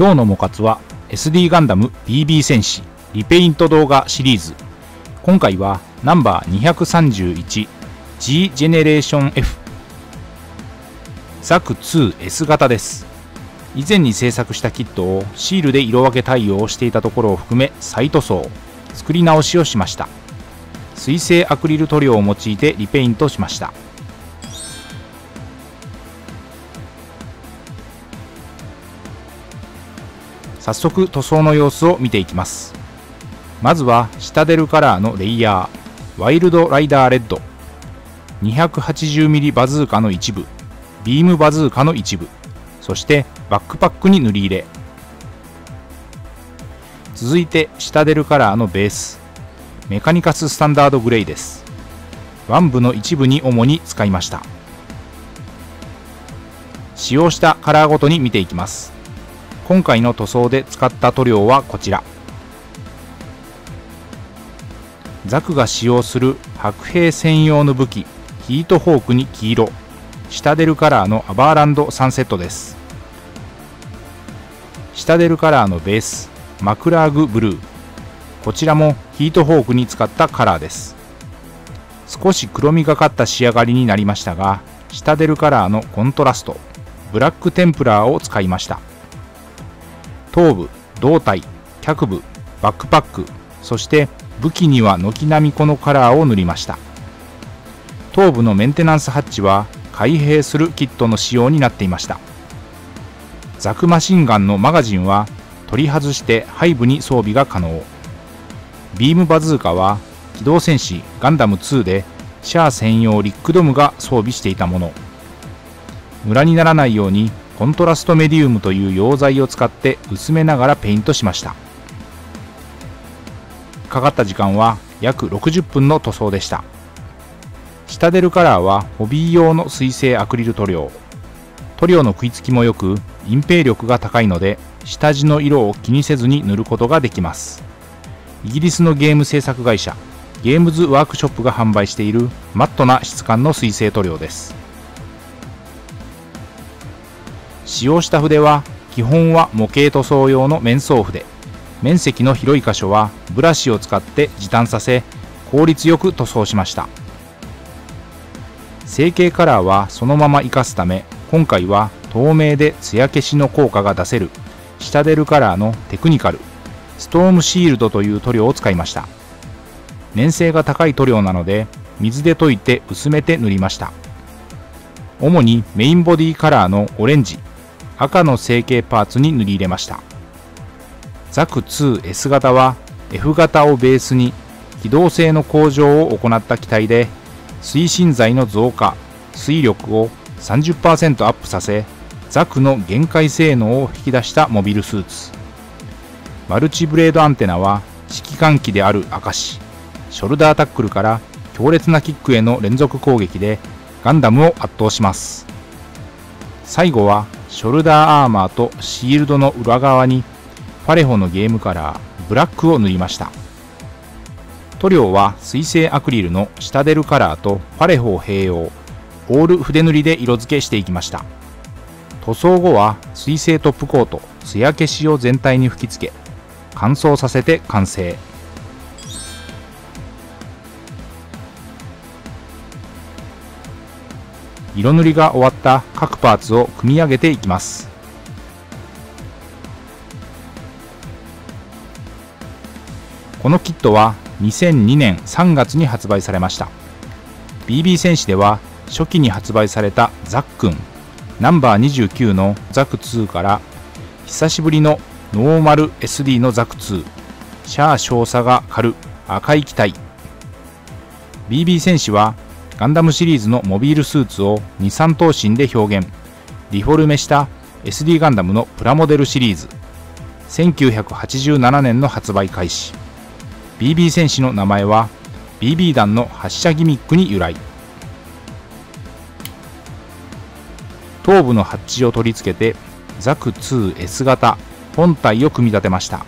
今日のモカツは SD ガンダム BB 戦士リペイント動画シリーズ。今回はナンバー 231G ジェネレーション F ザク 2S 型です。以前に制作したキットをシールで色分け対応していたところを含め再塗装作り直しをしました。水性アクリル塗料を用いてリペイントしました。早速塗装の様子を見ていきます。まずは下出るカラーのレイヤーワイルドライダーレッド。280mm バズーカの一部。ビームバズーカの一部。そしてバックパックに塗り入れ。続いて下出るカラーのベース。メカニカススタンダードグレーです。ワン部の一部に主に使いました。使用したカラーごとに見ていきます。今回の塗装で使った塗料はこちら。ザクが使用する白兵専用の武器ヒートホークに黄色。下出るカラーのアバーランドサンセットです。下出るカラーのベースマクラーグブルー。こちらもヒートホークに使ったカラーです。少し黒みがかった仕上がりになりましたがシタデルカラーのコントラスト Black Templar を使いました。頭部胴体脚部バックパックそして武器には軒並みこのカラーを塗りました。頭部のメンテナンスハッチは開閉するキットの仕様になっていました。ザクマシンガンのマガジンは取り外して背部に装備が可能。ビームバズーカは機動戦士ガンダム2でシャア専用リックドムが装備していたもの。ムラにならないようにコントラストメディウムという溶剤を使って薄めながらペイントしました。かかった時間は約60分の塗装でした。下出るカラーはホビー用の水性アクリル塗料。塗料の食いつきも良く隠蔽力が高いので下地の色を気にせずに塗ることができます。イギリスのゲーム制作会社ゲームズワークショップが販売しているマットな質感の水性塗料です。使用した筆は基本は模型塗装用の面相筆面積の広い箇所はブラシを使って時短させ効率よく塗装しました。成形カラーはそのまま活かすため今回は透明で艶消しの効果が出せる下出るカラーのテクニカルストームシールドという塗料を使いました。粘性が高い塗料なので水で溶いて薄めて塗りました。主にメインボディカラーのオレンジ。赤の成形パーツに塗り入れました。ザク 2S 型は F 型をベースに機動性の向上を行った機体で推進剤の増加水力を30%アップさせザクの限界性能を引き出したモビルスーツ。マルチブレードアンテナは指揮官機である証ショルダータックルから強烈なキックへの連続攻撃でガンダムを圧倒します。最後はショルダーアーマーとシールドの裏側にファレホのゲームカラーブラックを塗りました。塗料は水性アクリルの下出るカラーとファレホを併用オール筆塗りで色付けしていきました。塗装後は水性トップコート艶消しを全体に吹き付け乾燥させて完成。色塗りが終わった各パーツを組み上げていきます。このキットは2002年3月に発売されました。BB 戦士では初期に発売されたザックンナンバー29のザク2から久しぶりのノーマル SD のザク2シャア少佐が狩る赤い機体。BB 戦士はガンダムシリーズのモビールスーツを23頭身で表現。リフォルメした SD ガンダムのプラモデルシリーズ。1987年の発売開始。BB 戦士の名前は BB 弾の発射ギミックに由来。頭部のハッチを取り付けてザク 2S 型本体を組み立てました。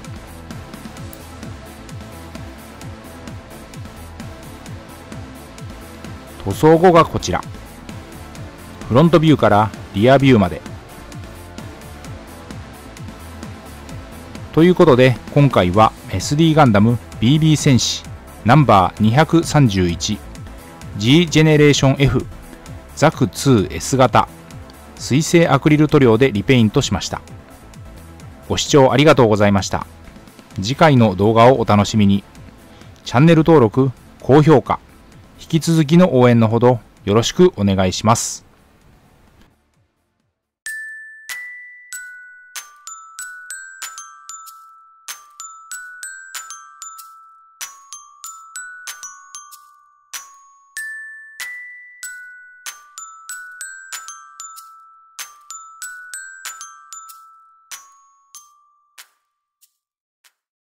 塗装後がこちら。フロントビューからリアビューまで。ということで今回は SD ガンダム BB 戦士ナンバー 231G ジェネレーション F ザク 2S 型水性アクリル塗料でリペイントしました。ご視聴ありがとうございました。次回の動画をお楽しみに。チャンネル登録高評価。引き続きの応援のほどよろしくお願いします。